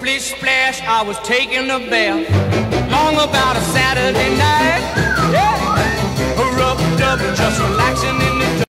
Splish splash, I was taking a bath. Long about a Saturday night.